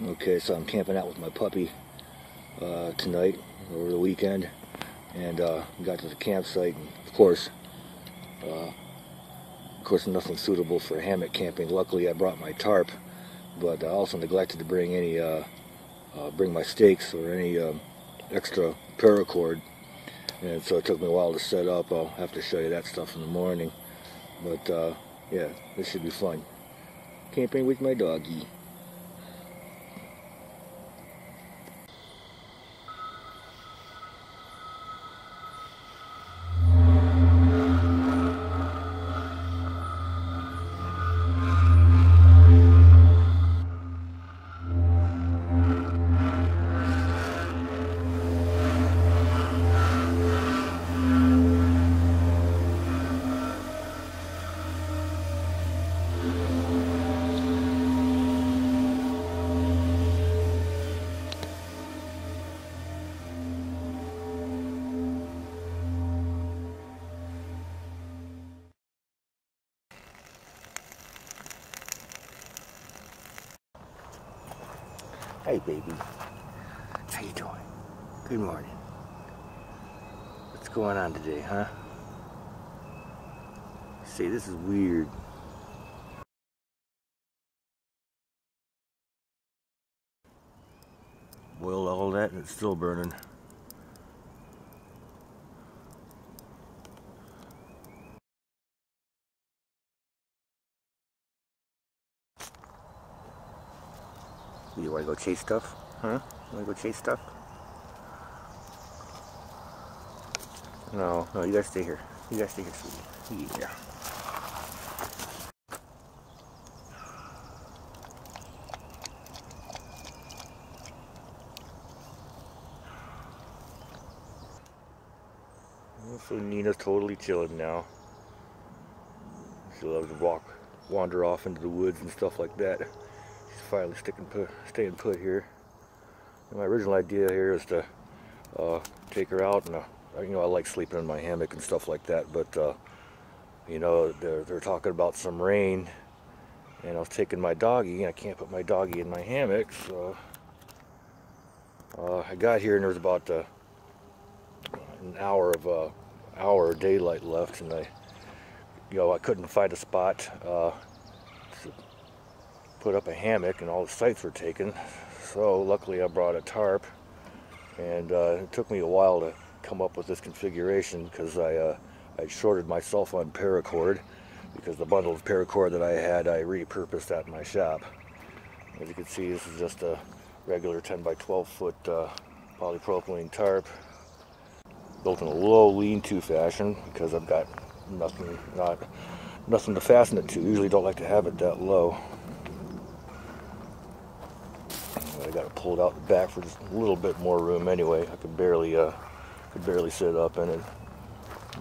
Okay, so I'm camping out with my puppy uh, tonight over the weekend, and uh, got to the campsite. And of course, uh, of course, nothing suitable for hammock camping. Luckily, I brought my tarp, but I also neglected to bring any, uh, uh, bring my stakes or any um, extra paracord, and so it took me a while to set up. I'll have to show you that stuff in the morning, but uh, yeah, this should be fun. Camping with my doggy. Hey, baby. How you doing? Good morning. What's going on today, huh? See, this is weird. Boiled all that and it's still burning. You want to go chase stuff? Huh? You want to go chase stuff? No, no, you gotta stay here. You gotta stay here, sweetie. Yeah. So Nina's totally chilling now. She loves to walk, wander off into the woods and stuff like that finally sticking put, staying put here. And my original idea here is to uh, take her out, and uh, you know I like sleeping in my hammock and stuff like that. But uh, you know they're they're talking about some rain, and I was taking my doggy, and I can't put my doggy in my hammock, so uh, I got here and there was about uh, an hour of uh, hour of daylight left, and I you know I couldn't find a spot put up a hammock and all the sites were taken. So luckily I brought a tarp and uh, it took me a while to come up with this configuration because I, uh, I shorted myself on paracord because the bundle of paracord that I had I repurposed in my shop. As you can see this is just a regular 10 by 12 foot uh, polypropylene tarp built in a low lean-to fashion because I've got nothing not nothing to fasten it to. Usually don't like to have it that low. I got it pulled out the back for just a little bit more room anyway. I could barely uh, could barely sit up in it,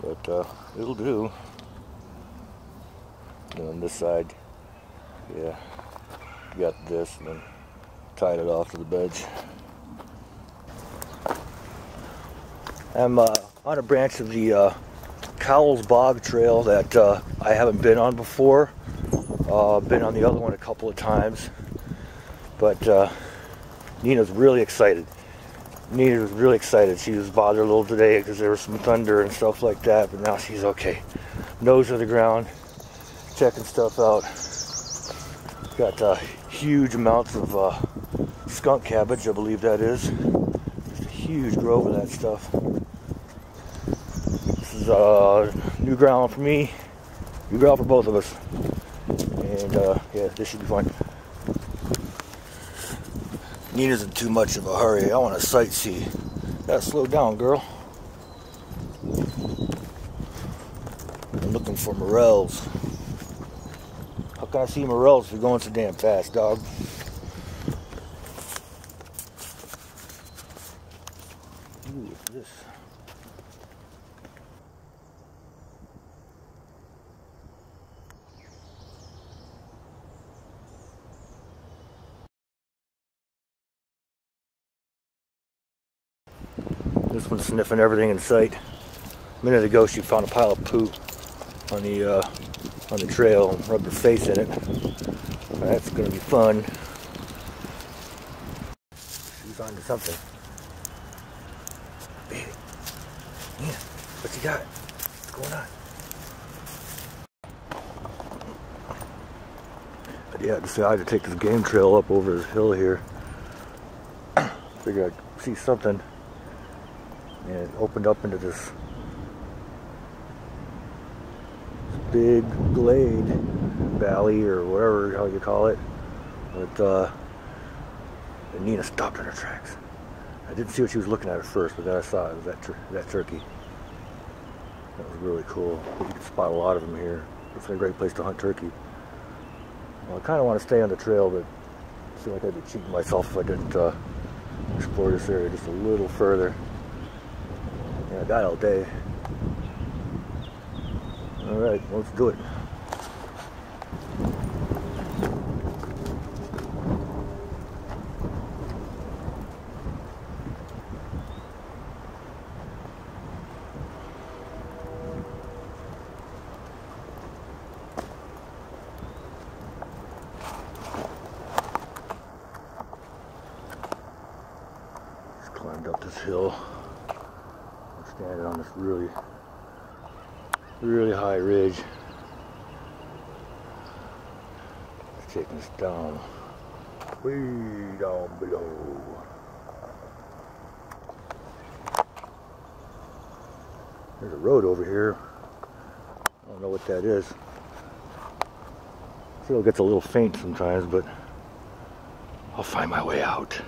but uh, it'll do. And on this side, yeah, got this and then tied it off to the bench. I'm uh, on a branch of the uh, Cowles Bog Trail that uh, I haven't been on before. Uh, been on the other one a couple of times, but uh, Nina's really excited. Nina was really excited. She was bothered a little today because there was some thunder and stuff like that, but now she's okay. Nose to the ground, checking stuff out. Got uh, huge amounts of uh, skunk cabbage, I believe that is. Just a huge grove of that stuff. This is uh, new ground for me, new ground for both of us. And uh, yeah, this should be fun. Nina's in too much of a hurry. I want to sightsee. Gotta slow down, girl. I'm looking for morels. How can I see morels if you're going so damn fast, dog? Ooh, this. This one's sniffing everything in sight. A minute ago, she found a pile of poo on the uh, on the trail and rubbed her face in it. That's gonna be fun. us on to something. Baby. Yeah. What you got? What's going on? But yeah, decided to take this game trail up over this hill here. Figured I'd see something. It opened up into this big glade valley or whatever how you call it. But uh, Nina stopped in her tracks. I didn't see what she was looking at at first, but then I saw it, it was that, tur that turkey. That was really cool. You can spot a lot of them here. It's a great place to hunt turkey. Well, I kind of want to stay on the trail, but I feel like I'd be cheating myself if I didn't uh, explore this area just a little further. I got all day. All right, let's do it. Just climbed up this hill. I'm standing on this really really high ridge. Us down, way down below. There's a road over here. I don't know what that is. Still gets a little faint sometimes, but I'll find my way out.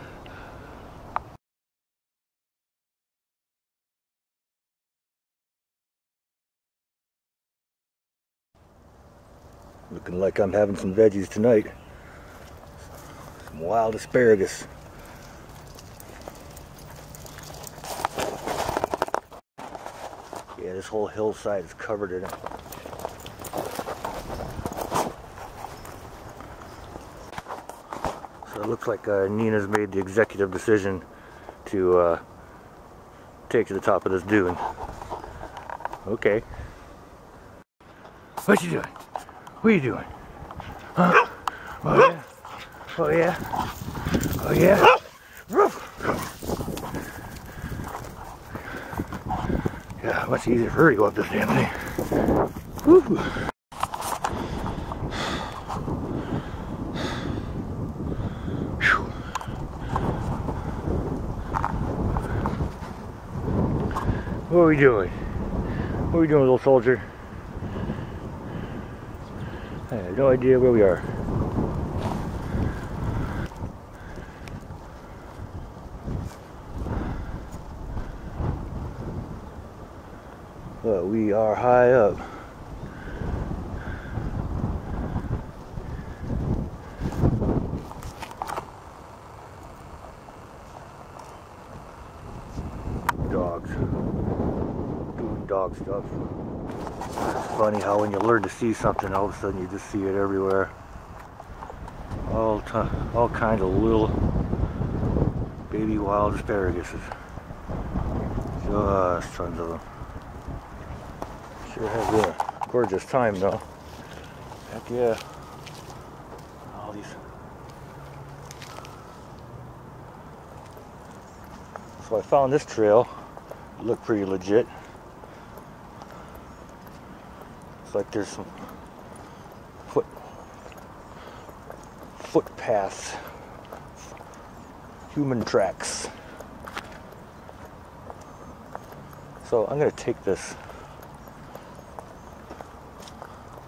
Looking like I'm having some veggies tonight. Some wild asparagus. Yeah, this whole hillside is covered in it. So it looks like uh, Nina's made the executive decision to uh, take to the top of this dune. Okay. What you doing? What are you doing? Huh? Oh yeah? Oh yeah? Oh yeah? Yeah, much easier to go up this damn thing. Woo! What are we doing? What are we doing, little soldier? I have no idea where we are. But we are high up. Dogs. Doing dog stuff. Funny how when you learn to see something, all of a sudden you just see it everywhere. All all kinds of little baby wild asparaguses. Just tons of them. Sure has been a gorgeous time though. Heck yeah. All these. So I found this trail. It looked pretty legit. It's like there's some foot footpaths, human tracks. So I'm gonna take this.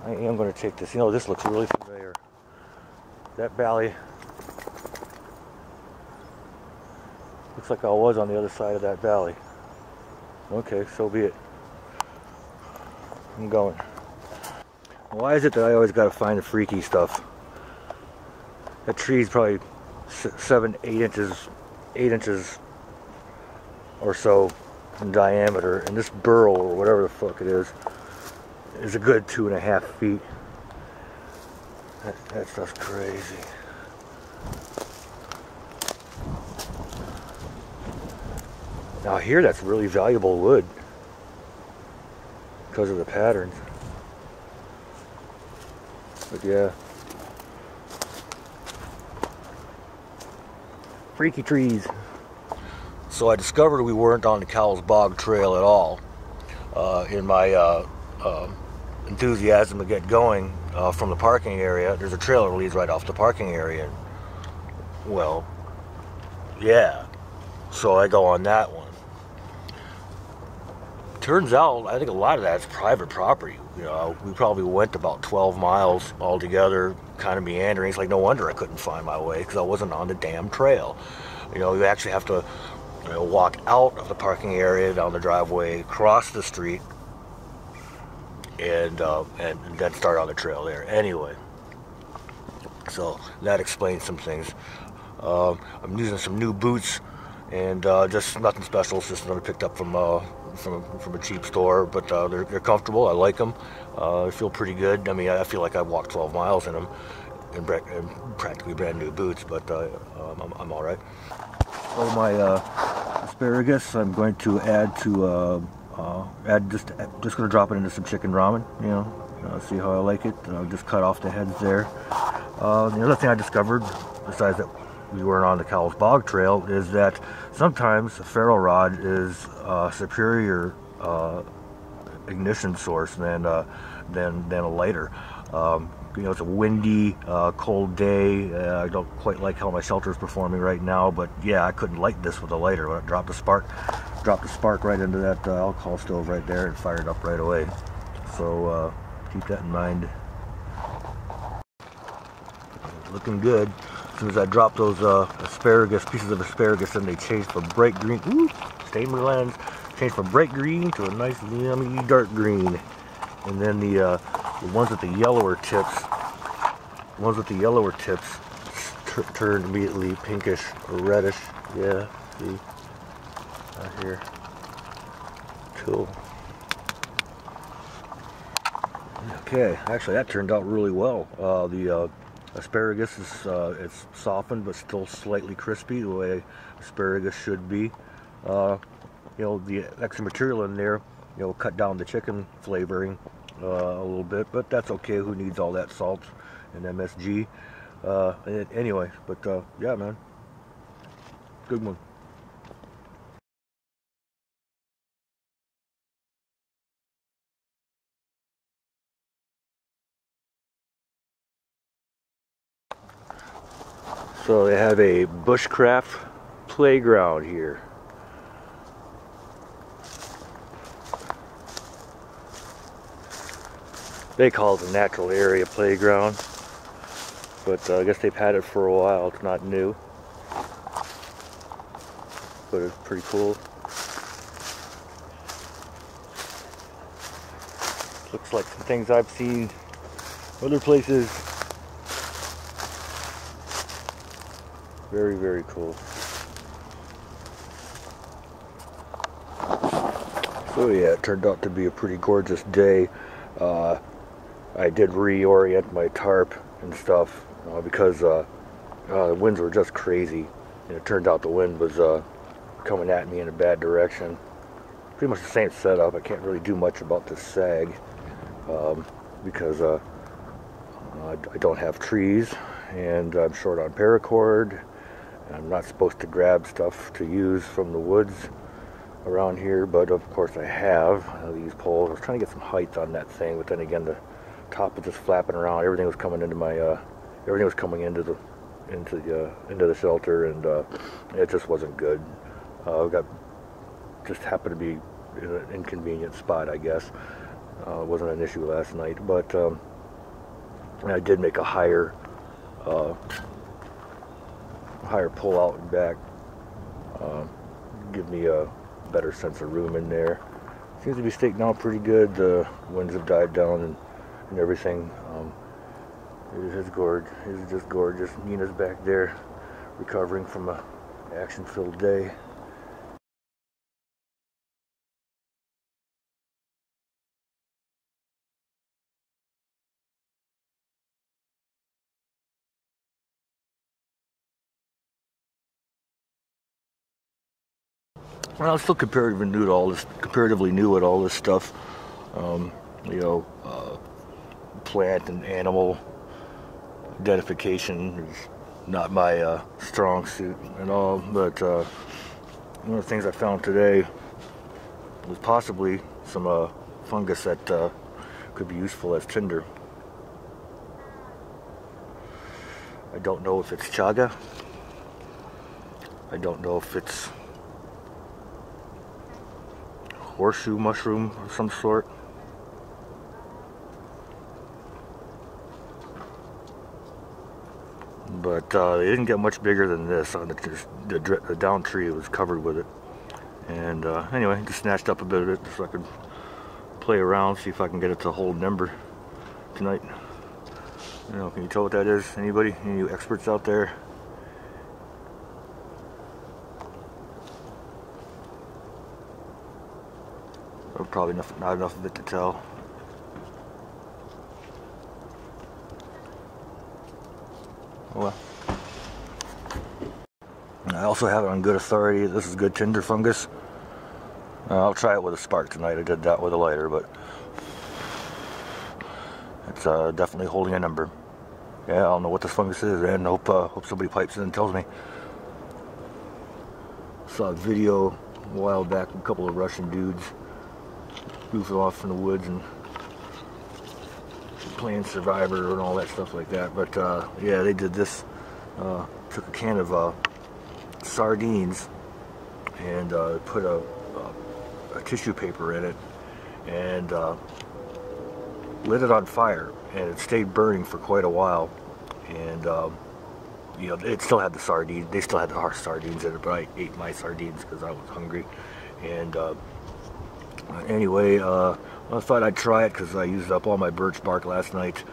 I am gonna take this. You know, this looks really familiar. That valley looks like I was on the other side of that valley. Okay, so be it. I'm going. Why is it that I always got to find the freaky stuff? That tree's probably seven, eight inches, eight inches or so in diameter, and this burl or whatever the fuck it is, is a good two and a half feet. That, that stuff's crazy. Now here, that's really valuable wood because of the patterns. But yeah. Freaky trees. So I discovered we weren't on the Cowles Bog Trail at all. Uh, in my uh, uh, enthusiasm to get going uh, from the parking area, there's a trail that leads right off the parking area. Well, yeah. So I go on that one. Turns out, I think a lot of that's private property. You know, we probably went about 12 miles altogether, kind of meandering. It's like no wonder I couldn't find my way because I wasn't on the damn trail. You know, you actually have to you know, walk out of the parking area down the driveway, cross the street, and, uh, and then start on the trail there. Anyway, so that explains some things. Uh, I'm using some new boots, and uh, just nothing special. It's just another picked up from uh, from from a cheap store, but uh, they're they're comfortable. I like them. Uh, I feel pretty good. I mean, I feel like I walked 12 miles in them, in, in practically brand new boots, but uh, um, I'm, I'm all right. So my asparagus, I'm going to add to add just just going to drop it into some chicken ramen. You know, see how I like it. just cut off the heads there. the other thing I discovered, besides that we weren't on the Cowles Bog Trail is that sometimes a ferro rod is a superior uh, ignition source than, uh, than, than a lighter. Um, you know, it's a windy, uh, cold day. Uh, I don't quite like how my shelter is performing right now, but yeah, I couldn't light this with a lighter. When I dropped a spark, dropped a spark right into that uh, alcohol stove right there and fired up right away. So uh, keep that in mind. Looking good as I dropped those uh, asparagus, pieces of asparagus, and they changed from bright green, ooh, stained lens, changed from bright green to a nice yummy dark green. And then the, uh, the ones with the yellower tips, ones with the yellower tips turned immediately pinkish or reddish. Yeah, see, right here. Cool. Okay, actually that turned out really well. Uh, the uh, Asparagus is uh, it's softened but still slightly crispy the way asparagus should be. Uh, you know the extra material in there, you know, cut down the chicken flavoring uh, a little bit, but that's okay. Who needs all that salt and MSG? Uh, anyway, but uh, yeah, man, good one. So they have a bushcraft playground here. They call it a natural area playground, but uh, I guess they've had it for a while. It's not new, but it's pretty cool. Looks like some things I've seen other places Very, very cool. So yeah, it turned out to be a pretty gorgeous day. Uh, I did reorient my tarp and stuff uh, because uh, uh, the winds were just crazy. And it turned out the wind was uh, coming at me in a bad direction. Pretty much the same setup. I can't really do much about the sag um, because uh, I don't have trees and I'm short on paracord I'm not supposed to grab stuff to use from the woods around here, but of course I have uh, these poles. I was trying to get some height on that thing, but then again the top was just flapping around. Everything was coming into my, uh, everything was coming into the, into the, uh, into the shelter, and uh, it just wasn't good. Uh, got, just happened to be in an inconvenient spot, I guess. Uh, wasn't an issue last night, but um, I did make a higher uh, higher pull out and back. Um, give me a better sense of room in there. Seems to be staking out pretty good. The winds have died down and, and everything. Um, it is gorgeous. It is just gorgeous. Nina's back there recovering from a action-filled day. I'm still comparatively new to all this, comparatively new at all this stuff. Um, you know, uh, plant and animal identification is not my uh, strong suit at all, but uh, one of the things I found today was possibly some uh, fungus that uh, could be useful as tinder. I don't know if it's chaga. I don't know if it's horseshoe mushroom of some sort. But uh, they didn't get much bigger than this. On the, the, the down tree was covered with it. And uh, anyway, just snatched up a bit of it so I could play around, see if I can get it to hold number tonight. You know, can you tell what that is? Anybody? Any experts out there? Probably not, enough of it to tell. Well. I also have it on good authority. This is good tinder fungus. Uh, I'll try it with a spark tonight. I did that with a lighter, but it's uh, definitely holding a number. Yeah, I don't know what this fungus is, and hope uh, hope somebody pipes in and tells me. Saw a video a while back, a couple of Russian dudes goofing off in the woods and playing Survivor and all that stuff like that. But uh, yeah, they did this. Uh, took a can of uh, sardines and uh, put a, a, a, tissue paper in it and uh, lit it on fire and it stayed burning for quite a while and um, you know it still had the sardines they still had the hard sardines in it but I ate my sardines because I was hungry and uh, anyway uh, I thought I'd try it because I used up all my birch bark last night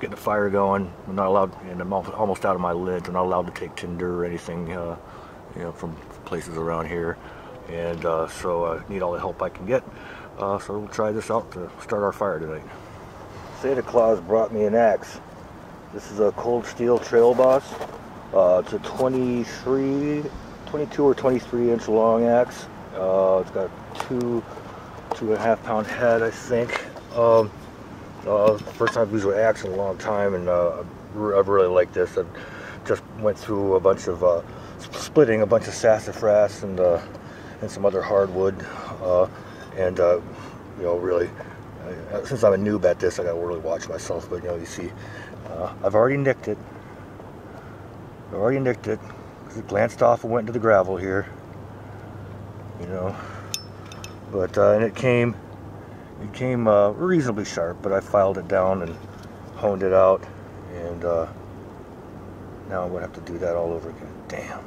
getting a fire going. I'm not allowed, and I'm almost out of my lids. I'm not allowed to take tinder or anything, uh, you know, from places around here. And uh, so I need all the help I can get. Uh, so we'll try this out to start our fire tonight. Santa Claus brought me an axe. This is a cold steel trail boss. Uh, it's a 23, 22 or 23 inch long axe. Uh, it's got two, two and a half pound head, I think. Um, uh, first time I've used an axe in a long time, and uh, I really like this. I just went through a bunch of uh, splitting a bunch of sassafras and uh, and some other hardwood, uh, and uh, you know really. since I'm a noob at this, I gotta really watch myself. But you know, you see, I've already nicked it. I've already nicked it. Because it glanced off and went into the gravel here. You know, but and it came it came uh, reasonably sharp, but I filed it down and honed it out, and uh, now I'm to have to do that all over again. Damn.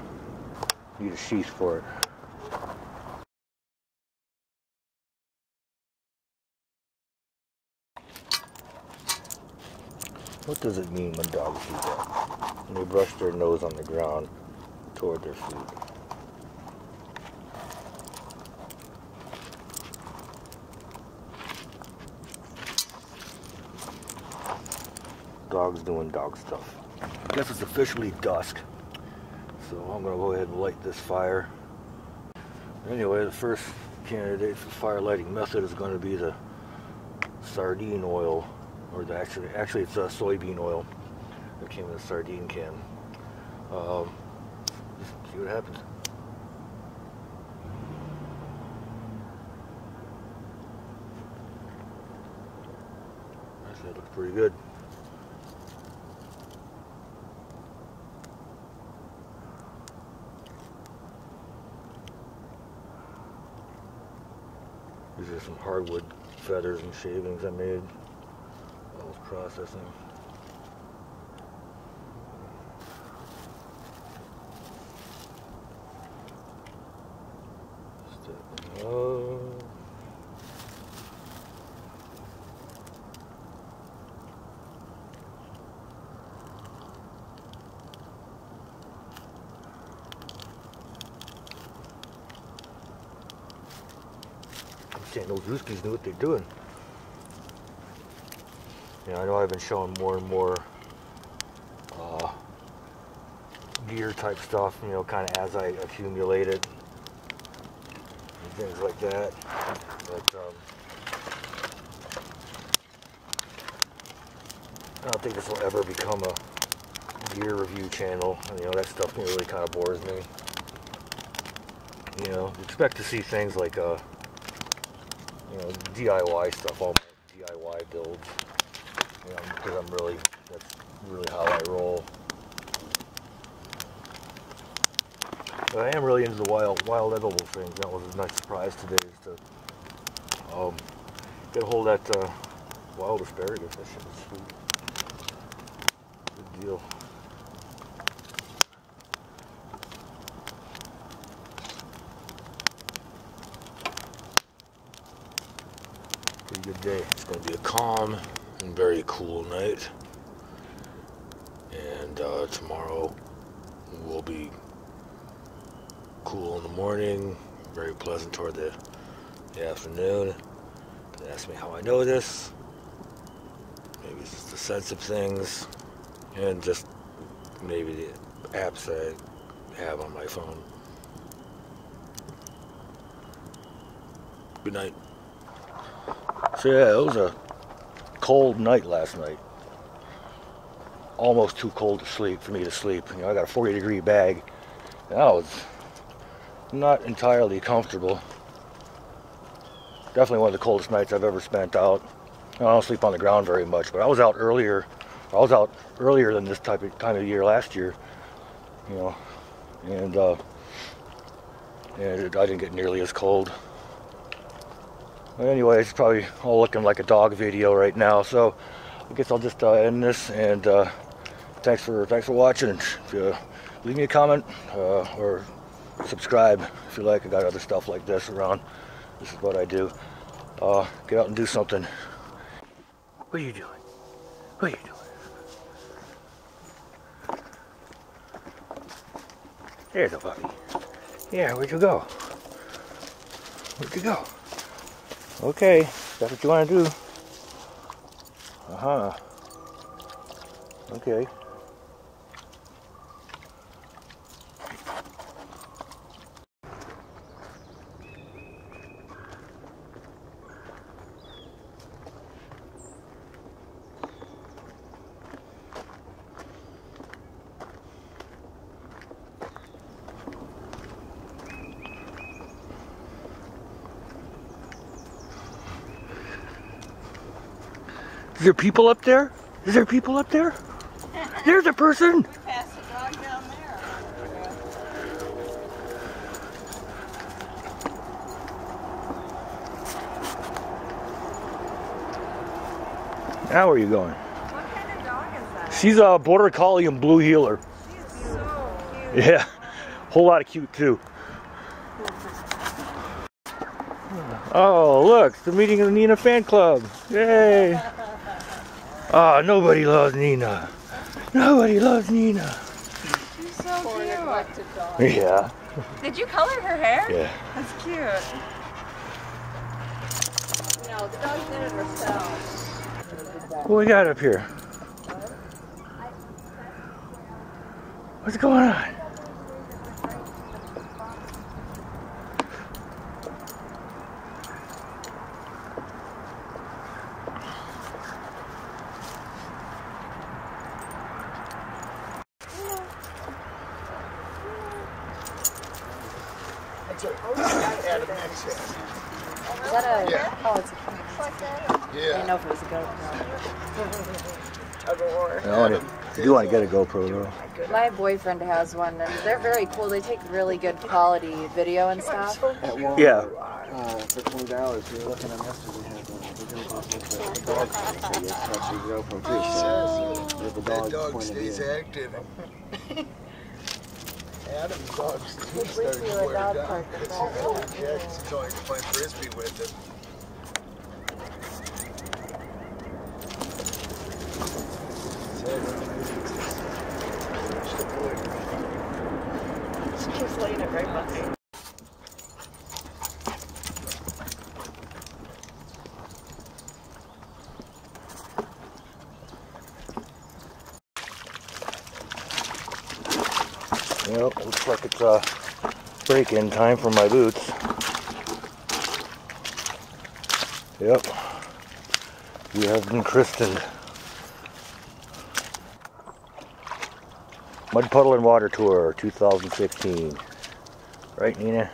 Need a sheath for it. What does it mean when dogs do that? When they brush their nose on the ground toward their food. Dogs doing dog stuff. I guess it's officially dusk, so I'm gonna go ahead and light this fire. Anyway, the first candidate for fire lighting method is going to be the sardine oil, or the actually actually it's a soybean oil that came in a sardine can. Um, see what happens. That looks pretty good. These are some hardwood feathers and shavings I made while I was processing. Those Ruskies know what they're doing. Yeah, I know I've been showing more and more uh, gear type stuff, you know, kind of as I accumulate it and things like that. But um, I don't think this will ever become a gear review channel. You know, that stuff really kind of bores me. you know, expect to see things like, uh, you know, DIY stuff, all my DIY builds, you know, because I'm really, that's really how I roll. But I am really into the wild, wild edible things. That was a nice surprise today, is to um, get a hold of that uh, wild asparagus. That shit was sweet. Good deal. Day. It's going to be a calm and very cool night. And uh, tomorrow will be cool in the morning, very pleasant toward the, the afternoon. They ask me how I know this. Maybe it's just the sense of things, and just maybe the apps I have on my phone. Good night. So yeah, it was a cold night last night. Almost too cold to sleep for me to sleep. You know, I got a 40 degree bag. And that was not entirely comfortable. Definitely one of the coldest nights I've ever spent out. I don't sleep on the ground very much, but I was out earlier. I was out earlier than this type of time of year last year, you know, and uh, and I didn't get nearly as cold. Anyway, it's probably all looking like a dog video right now, so I guess I'll just uh, end this. And uh, thanks for thanks for watching. If you leave me a comment uh, or subscribe if you like. I got other stuff like this around. This is what I do. Uh, get out and do something. What are you doing? What are you doing? There's a puppy. Yeah, where'd you go? Where'd you go? Okay, that's what you want to do. Uh-huh. Okay. Is there people up there? Is there people up there? There's a person! We passed the dog down there. Now where are you going? What kind of dog is that? She's a border collie and blue heeler. She's so cute. Yeah, whole lot of cute too. Oh, look, the meeting of the Nina fan club. Yay! Ah, nobody loves Nina. Nobody loves Nina. She's so Poor cute. dog. Yeah, Did you color her hair? yeah. That's cute. No, the dog did it herself. What we got up here? What's going on? Is that a? Oh, it's a I didn't know if it was a GoPro. A roar. I want to, I do want to get a GoPro though. My boyfriend has one, and they're very cool. They take really good quality video and stuff. At Walmart, Yeah. uh, for twenty dollars, we were looking on yesterday. Had uh, the GoPro with the, the dog. So you touch your GoPro too. So with the That dog's dog point stays view. active. Adam's dog still He started brings me to to a wear dog down. park. Yeah, 'cause he told to play frisbee with him. She's laying it right behind. Well, looks like it's uh, break-in time for my boots. Yep. You have been christened. Mud Puddle and Water Tour 2016. Right, Nina?